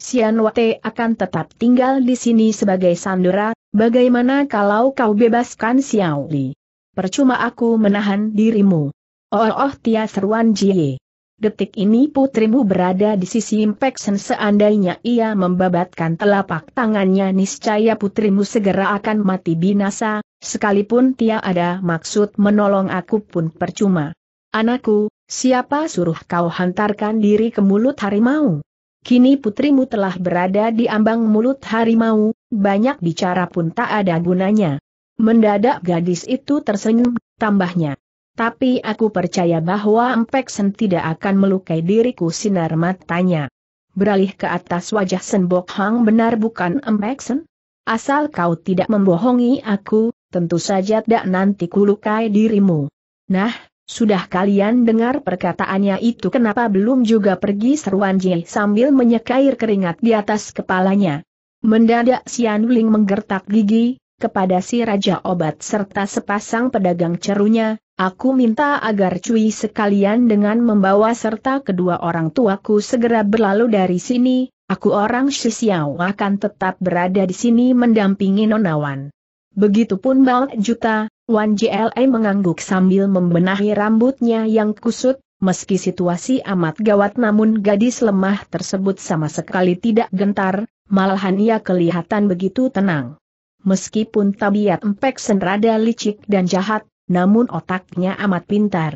Sian Wate akan tetap tinggal di sini sebagai sandera, bagaimana kalau kau bebaskan Xiao Li? Percuma aku menahan dirimu. Oh oh Tia seruan Jie. Detik ini putrimu berada di sisi Impeksen seandainya ia membabatkan telapak tangannya niscaya putrimu segera akan mati binasa, sekalipun Tia ada maksud menolong aku pun percuma. Anakku, siapa suruh kau hantarkan diri ke mulut harimau? Kini putrimu telah berada di ambang mulut harimau, banyak bicara pun tak ada gunanya. Mendadak gadis itu tersenyum, tambahnya. Tapi aku percaya bahwa Empeksen tidak akan melukai diriku sinar matanya. Beralih ke atas wajah Senbok Hang benar bukan Empeksen? Asal kau tidak membohongi aku, tentu saja tidak nanti kulukai dirimu. Nah, sudah kalian dengar perkataannya itu kenapa belum juga pergi seruan Jie sambil menyekair keringat di atas kepalanya. Mendadak Sian Ling menggertak gigi, kepada si Raja Obat serta sepasang pedagang cerunya, Aku minta agar Cui sekalian dengan membawa serta kedua orang tuaku segera berlalu dari sini, aku orang Shisiao akan tetap berada di sini mendampingi Nonawan. Begitupun Bal Juta, Wan JLA mengangguk sambil membenahi rambutnya yang kusut, meski situasi amat gawat namun gadis lemah tersebut sama sekali tidak gentar, malahan ia kelihatan begitu tenang. Meskipun tabiat Empek senrada licik dan jahat, namun otaknya amat pintar.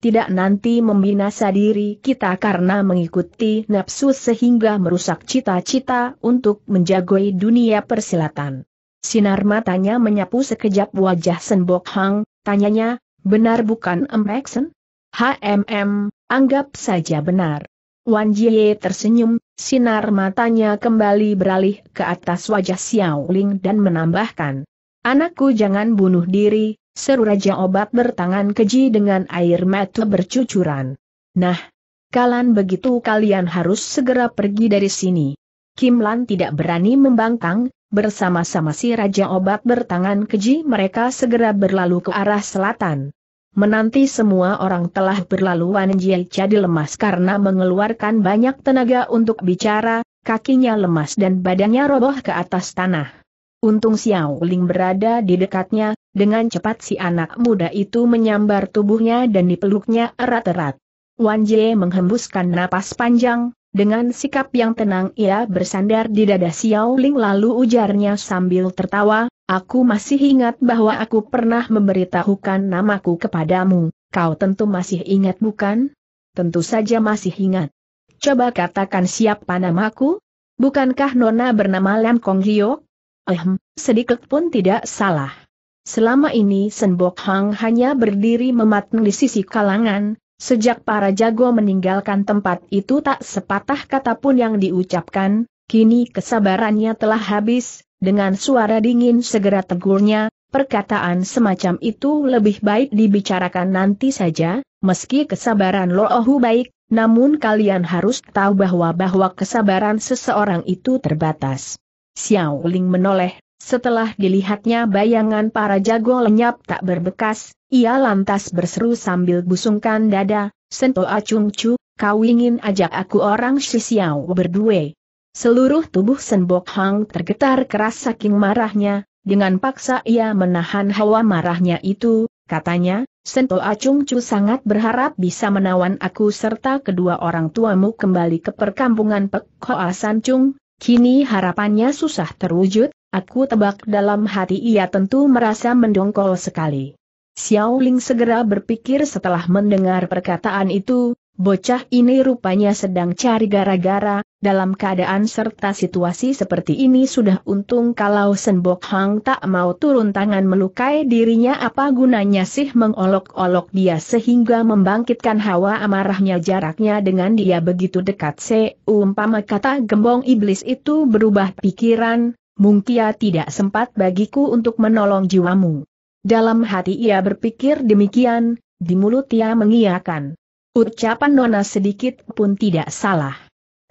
Tidak nanti membinasa diri kita karena mengikuti nafsu sehingga merusak cita-cita untuk menjagoi dunia persilatan. Sinar matanya menyapu sekejap wajah Senbok Hang, tanyanya, benar bukan Emreksen? HMM, anggap saja benar. Wan Jie tersenyum, sinar matanya kembali beralih ke atas wajah Xiao Ling dan menambahkan. Anakku jangan bunuh diri, Seru Raja Obat bertangan keji dengan air mata bercucuran. Nah, kalan begitu kalian harus segera pergi dari sini. Kim Lan tidak berani membangkang, bersama-sama si Raja Obat bertangan keji mereka segera berlalu ke arah selatan. Menanti semua orang telah berlalu Wan Jie jadi lemas karena mengeluarkan banyak tenaga untuk bicara, kakinya lemas dan badannya roboh ke atas tanah. Untung Xiao Ling berada di dekatnya, dengan cepat si anak muda itu menyambar tubuhnya dan dipeluknya erat-erat. Wan Jie menghembuskan napas panjang, dengan sikap yang tenang ia bersandar di dada Xiao Ling lalu ujarnya sambil tertawa, aku masih ingat bahwa aku pernah memberitahukan namaku kepadamu, kau tentu masih ingat bukan? Tentu saja masih ingat. Coba katakan siapa namaku? Bukankah Nona bernama Lam Kong Hyo? Ehm, sedikit pun tidak salah. Selama ini Senbok Hang hanya berdiri mematang di sisi kalangan, sejak para jago meninggalkan tempat itu tak sepatah kata pun yang diucapkan, kini kesabarannya telah habis, dengan suara dingin segera tegurnya, perkataan semacam itu lebih baik dibicarakan nanti saja, meski kesabaran Loohu baik, namun kalian harus tahu bahwa bahwa kesabaran seseorang itu terbatas. Xiao Ling menoleh, setelah dilihatnya bayangan para jago lenyap tak berbekas, ia lantas berseru sambil busungkan dada, Sento Acung Chu, kau ingin ajak aku orang si Xiao berdua. Seluruh tubuh Senbok Hang tergetar keras saking marahnya, dengan paksa ia menahan hawa marahnya itu, katanya, Sento Acung Chu sangat berharap bisa menawan aku serta kedua orang tuamu kembali ke perkampungan Pek Hoa San Chung, Kini harapannya susah terwujud, aku tebak dalam hati ia tentu merasa mendongkol sekali. Xiao Ling segera berpikir setelah mendengar perkataan itu, bocah ini rupanya sedang cari gara-gara, dalam keadaan serta situasi seperti ini sudah untung kalau Senbok Hang tak mau turun tangan melukai dirinya apa gunanya sih mengolok-olok dia sehingga membangkitkan hawa amarahnya jaraknya dengan dia begitu dekat seumpama kata gembong iblis itu berubah pikiran, mungkin tidak sempat bagiku untuk menolong jiwamu. Dalam hati ia berpikir demikian, di mulut ia mengiyakan. Ucapan Nona sedikit pun tidak salah.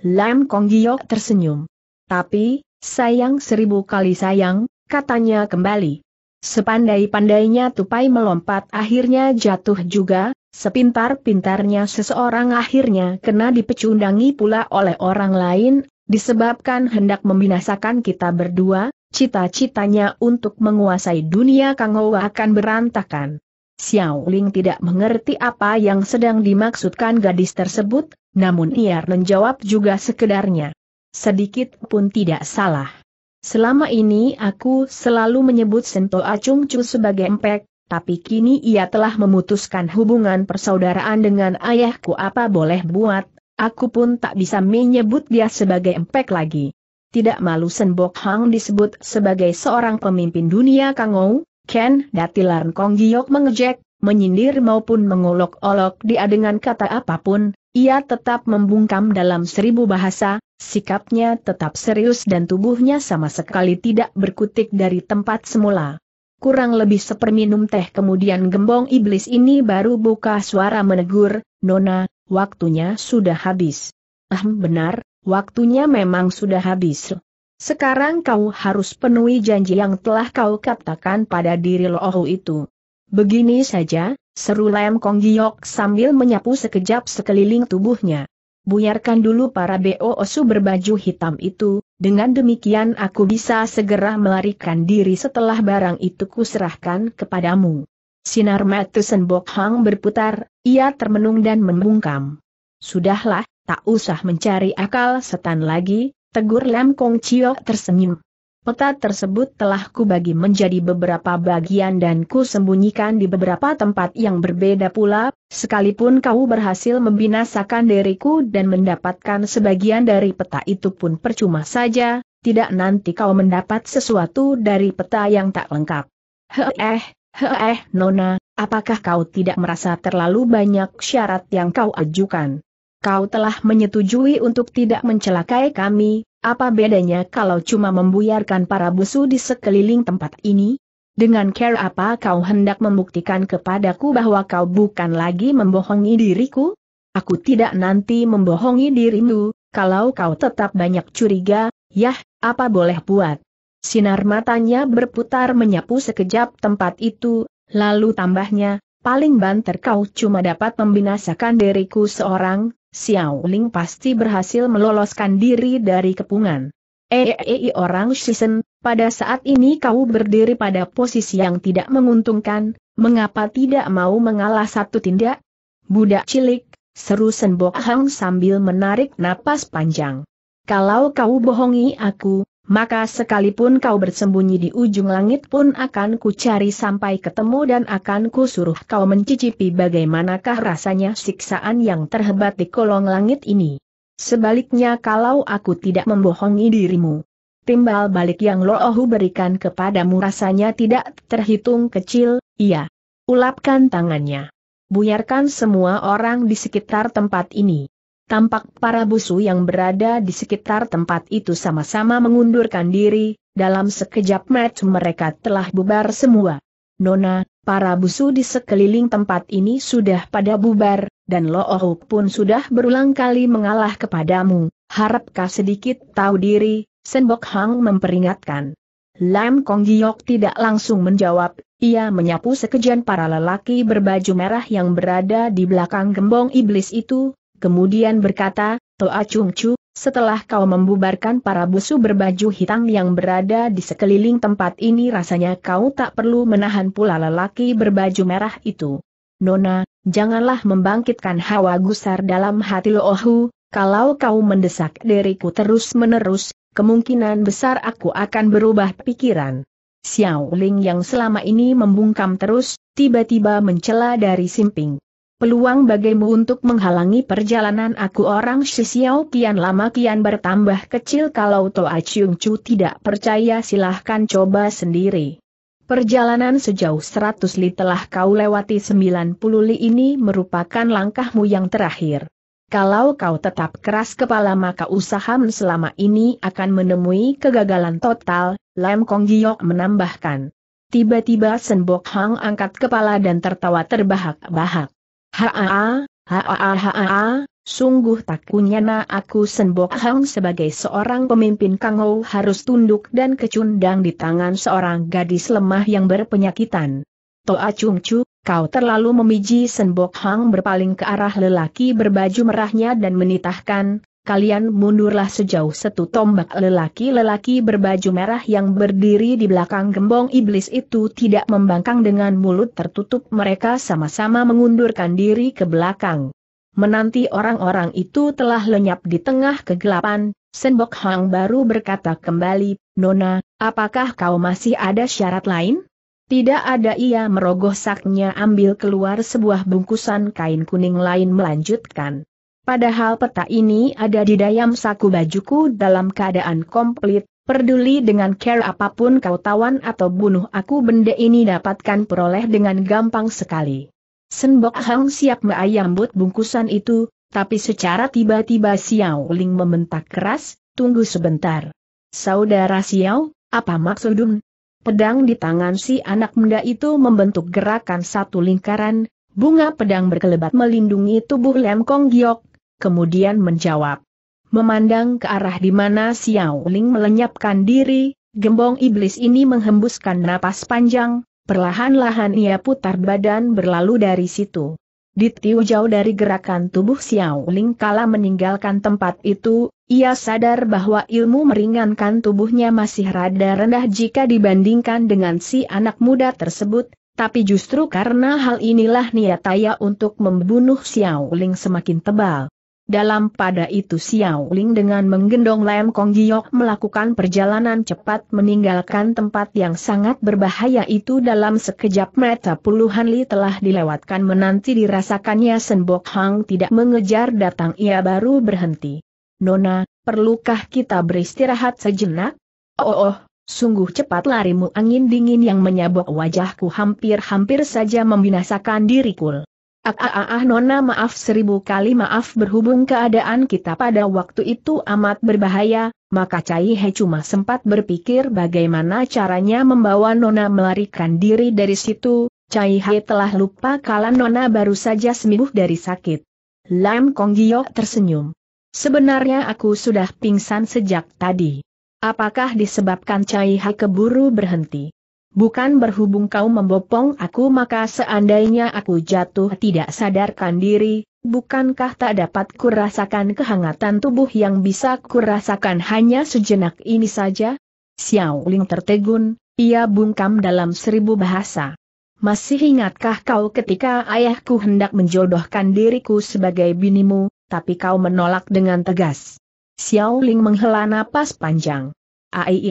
Lam Kong Giok tersenyum. Tapi, sayang seribu kali sayang, katanya kembali. Sepandai-pandainya tupai melompat akhirnya jatuh juga, sepintar-pintarnya seseorang akhirnya kena dipecundangi pula oleh orang lain, disebabkan hendak membinasakan kita berdua, cita-citanya untuk menguasai dunia Kang akan berantakan. Xiao Ling tidak mengerti apa yang sedang dimaksudkan gadis tersebut, namun ia menjawab juga sekedarnya. Sedikit pun tidak salah. Selama ini aku selalu menyebut Sento Acung Chu sebagai empek, tapi kini ia telah memutuskan hubungan persaudaraan dengan ayahku apa boleh buat, aku pun tak bisa menyebut dia sebagai empek lagi. Tidak malu Sen Bok Hang disebut sebagai seorang pemimpin dunia Kangou, Ken Datilan Kong Giok mengejek, menyindir maupun mengolok-olok dia dengan kata apa pun, ia tetap membungkam dalam seribu bahasa, sikapnya tetap serius dan tubuhnya sama sekali tidak berkutik dari tempat semula. Kurang lebih seperminum teh kemudian gembong iblis ini baru buka suara menegur, Nona, waktunya sudah habis. Ah benar, waktunya memang sudah habis. Sekarang kau harus penuhi janji yang telah kau katakan pada diri Lohu itu. Begini saja, seru Lem Kong Giok sambil menyapu sekejap sekeliling tubuhnya. Buyarkan dulu para BOSU berbaju hitam itu, dengan demikian aku bisa segera melarikan diri setelah barang itu kuserahkan kepadamu. Sinar mata Sen Bok Hang berputar, ia termenung dan membungkam. Sudahlah, tak usah mencari akal setan lagi, Tegur Lam Kong Chiok tersenyum. Peta tersebut telah kubagi menjadi beberapa bagian dan ku sembunyikan di beberapa tempat yang berbeda pula, sekalipun kau berhasil membinasakan diriku dan mendapatkan sebagian dari peta itu pun percuma saja, tidak nanti kau mendapat sesuatu dari peta yang tak lengkap. Heeh, heeh, Nona, apakah kau tidak merasa terlalu banyak syarat yang kau ajukan? Kau telah menyetujui untuk tidak mencelakai kami, apa bedanya kalau cuma membuyarkan para busu di sekeliling tempat ini? Dengan care apa kau hendak membuktikan kepadaku bahwa kau bukan lagi membohongi diriku? Aku tidak nanti membohongi dirimu, kalau kau tetap banyak curiga, yah, apa boleh buat. Sinar matanya berputar menyapu sekejap tempat itu, lalu tambahnya, paling banter kau cuma dapat membinasakan diriku seorang, Xiao Ling pasti berhasil meloloskan diri dari kepungan. Eh, eh, eh orang Shisen, pada saat ini kau berdiri pada posisi yang tidak menguntungkan, mengapa tidak mau mengalah satu tindak? Budak cilik, seru Sen Bok Hang sambil menarik napas panjang. Kalau kau bohongi aku, maka sekalipun kau bersembunyi di ujung langit pun akan ku cari sampai ketemu dan akan ku suruh kau mencicipi bagaimanakah rasanya siksaan yang terhebat di kolong langit ini. Sebaliknya kalau aku tidak membohongi dirimu, timbal balik yang Loohu berikan kepadamu rasanya tidak terhitung kecil, iya. Ulapkan tangannya. Buyarkan semua orang di sekitar tempat ini. Tampak para busu yang berada di sekitar tempat itu sama-sama mengundurkan diri, dalam sekejap mata mereka telah bubar semua. Nona, para busu di sekeliling tempat ini sudah pada bubar, dan Looh pun sudah berulang kali mengalah kepadamu, harapkah sedikit tahu diri, Senbok Hang memperingatkan. Lam Kong Giok tidak langsung menjawab, ia menyapu sekejan para lelaki berbaju merah yang berada di belakang gembong iblis itu, kemudian berkata, Toa Chung Chu, setelah kau membubarkan para busu berbaju hitam yang berada di sekeliling tempat ini rasanya kau tak perlu menahan pula lelaki berbaju merah itu. Nona, janganlah membangkitkan hawa gusar dalam hati Loohu, kalau kau mendesak diriku terus-menerus, kemungkinan besar aku akan berubah pikiran. Xiao Ling yang selama ini membungkam terus, tiba-tiba mencela dari simping. Peluang bagimu untuk menghalangi perjalanan aku orang Shisiao kian lama kian bertambah kecil kalau Toa Chiung Chu tidak percaya silahkan coba sendiri. Perjalanan sejauh 100 li telah kau lewati 90 li ini merupakan langkahmu yang terakhir. Kalau kau tetap keras kepala maka usahamu selama ini akan menemui kegagalan total, Lam Kong Giok menambahkan. Tiba-tiba Sen Bok Hang angkat kepala dan tertawa terbahak-bahak. Haa, haa haa, sungguh tak kunyana aku Senbok Hang sebagai seorang pemimpin Kangou harus tunduk dan kecundang di tangan seorang gadis lemah yang berpenyakitan. Toa Chung Chu, kau terlalu memiji Senbok Hang berpaling ke arah lelaki berbaju merahnya dan menitahkan, kalian mundurlah sejauh satu tombak lelaki-lelaki berbaju merah yang berdiri di belakang gembong iblis itu tidak membangkang dengan mulut tertutup mereka sama-sama mengundurkan diri ke belakang. Menanti orang-orang itu telah lenyap di tengah kegelapan, Senbok Hang baru berkata kembali, Nona, apakah kau masih ada syarat lain? Tidak ada ia merogoh saknya ambil keluar sebuah bungkusan kain kuning lain melanjutkan. Padahal peta ini ada di dayam saku bajuku dalam keadaan komplit, peduli dengan care apa pun kau tawan atau bunuh aku benda ini dapatkan peroleh dengan gampang sekali. Senbok Hang siap meayambut bungkusan itu, tapi secara tiba-tiba Xiao Ling membentak keras, tunggu sebentar. Saudara Xiao, apa maksudun? Pedang di tangan si anak muda itu membentuk gerakan satu lingkaran, bunga pedang berkelebat melindungi tubuh Lem Kong Giok, kemudian menjawab. Memandang ke arah di mana Xiao Ling melenyapkan diri, gembong iblis ini menghembuskan napas panjang, perlahan-lahan ia putar badan berlalu dari situ. Ditiu jauh dari gerakan tubuh Xiao Ling kala meninggalkan tempat itu, ia sadar bahwa ilmu meringankan tubuhnya masih rada rendah jika dibandingkan dengan si anak muda tersebut, tapi justru karena hal inilah niataya untuk membunuh Xiao Ling semakin tebal. Dalam pada itu Xiao Ling dengan menggendong Lam Kong Giok melakukan perjalanan cepat meninggalkan tempat yang sangat berbahaya itu dalam sekejap mata puluhan li telah dilewatkan menanti dirasakannya Sen Bok Hang tidak mengejar datang ia baru berhenti. Nona, perlukah kita beristirahat sejenak? Oh, oh, sungguh cepat larimu angin dingin yang menyabok wajahku hampir-hampir saja membinasakan diriku. Ah, nona maaf seribu kali maaf berhubung keadaan kita pada waktu itu amat berbahaya, maka Cai He cuma sempat berpikir bagaimana caranya membawa nona melarikan diri dari situ, Cai He telah lupa kala nona baru saja sembuh dari sakit. Lam Kong Giok tersenyum. Sebenarnya aku sudah pingsan sejak tadi. Apakah disebabkan Cai He keburu berhenti? Bukan berhubung kau membopong aku maka seandainya aku jatuh tidak sadarkan diri, bukankah tak dapat kurasakan kehangatan tubuh yang bisa kurasakan hanya sejenak ini saja? Xiao Ling tertegun, ia bungkam dalam seribu bahasa. Masih ingatkah kau ketika ayahku hendak menjodohkan diriku sebagai binimu, tapi kau menolak dengan tegas? Xiao Ling menghela napas panjang. Ai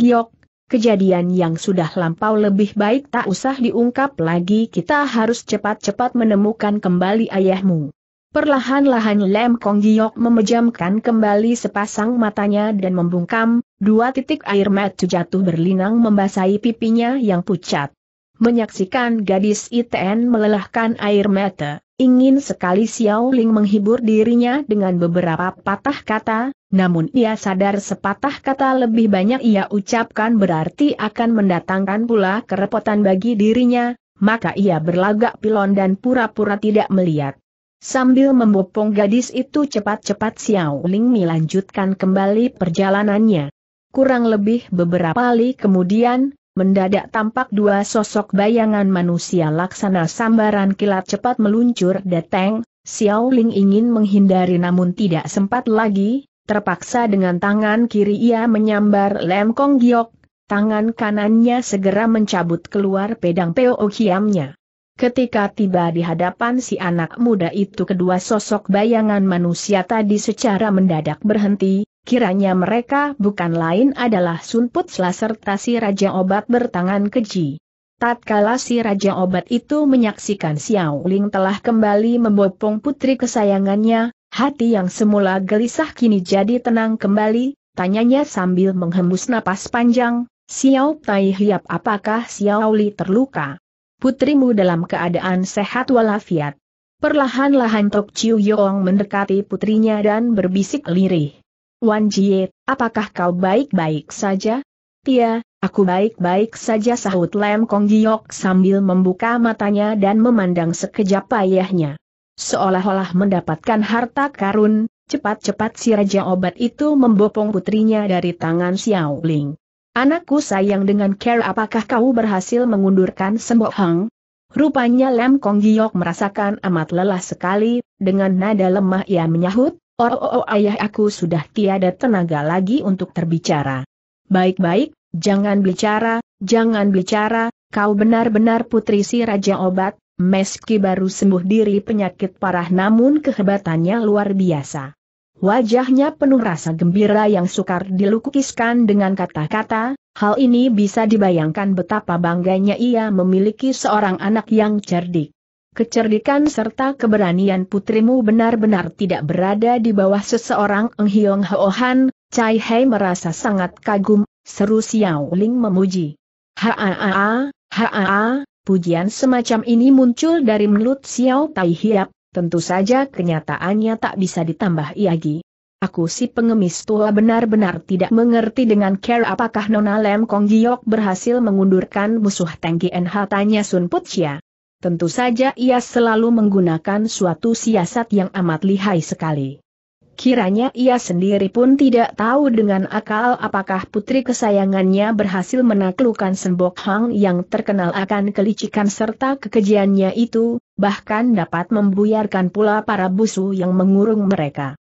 Giok, kejadian yang sudah lampau lebih baik tak usah diungkap lagi kita harus cepat-cepat menemukan kembali ayahmu. Perlahan-lahan Lem Kong Giok memejamkan kembali sepasang matanya dan membungkam, dua titik air mata jatuh berlinang membasahi pipinya yang pucat. Menyaksikan gadis ITN melelahkan air mata, ingin sekali Xiao Ling menghibur dirinya dengan beberapa patah kata, namun ia sadar sepatah kata lebih banyak ia ucapkan berarti akan mendatangkan pula kerepotan bagi dirinya, maka ia berlagak pilon dan pura-pura tidak melihat. Sambil membopong gadis itu cepat-cepat Xiao Ling melanjutkan kembali perjalanannya. Kurang lebih beberapa kali kemudian, mendadak tampak dua sosok bayangan manusia laksana sambaran kilat cepat meluncur datang, Xiao Ling ingin menghindari namun tidak sempat lagi, Terpaksa dengan tangan kiri ia menyambar Lem Kong Giok, tangan kanannya segera mencabut keluar pedang Peo Kiamnya. Ketika tiba di hadapan si anak muda itu kedua sosok bayangan manusia tadi secara mendadak berhenti, kiranya mereka bukan lain adalah Sun Put serta si Raja Obat bertangan keji. Tatkala si Raja Obat itu menyaksikan Xiao Ling telah kembali membopong putri kesayangannya, Hati yang semula gelisah kini jadi tenang kembali, tanyanya sambil menghembus napas panjang, Xiao Tai Hiap apakah Xiao Li terluka? Putrimu dalam keadaan sehat walafiat. Perlahan-lahan Tok Chiu Yong mendekati putrinya dan berbisik lirih. Wan Jie, apakah kau baik-baik saja? Tia, aku baik-baik saja sahut Lem Kong Giok sambil membuka matanya dan memandang sekejap ayahnya. Seolah-olah mendapatkan harta karun, cepat-cepat si Raja Obat itu membopong putrinya dari tangan Xiao Ling. Anakku sayang dengan care apakah kau berhasil mengundurkan Sembok Hang? Rupanya Lem Kong Giok merasakan amat lelah sekali, dengan nada lemah ia menyahut, Oh, oh, oh ayah aku sudah tiada tenaga lagi untuk terbicara. Baik-baik, jangan bicara, jangan bicara, kau benar-benar putri si Raja Obat, meski baru sembuh diri penyakit parah namun kehebatannya luar biasa. Wajahnya penuh rasa gembira yang sukar dilukiskan dengan kata-kata, hal ini bisa dibayangkan betapa bangganya ia memiliki seorang anak yang cerdik. Kecerdikan serta keberanian putrimu benar-benar tidak berada di bawah seseorang Eng Hiong Hohan, Cai Hei merasa sangat kagum, seru Xiao Ling memuji. Haa, haa, pujian semacam ini muncul dari mulut Xiao Tai Hiap, tentu saja kenyataannya tak bisa ditambah iagi. Aku si pengemis tua benar-benar tidak mengerti dengan care apakah Nona Lem Kong Giok berhasil mengundurkan musuh Tengki NH tanya Sun Putia. Tentu saja ia selalu menggunakan suatu siasat yang amat lihai sekali. Kiranya ia sendiri pun tidak tahu dengan akal apakah putri kesayangannya berhasil menaklukkan Senbok Hang yang terkenal akan kelicikan serta kekejiannya itu, bahkan dapat membuyarkan pula para busu yang mengurung mereka.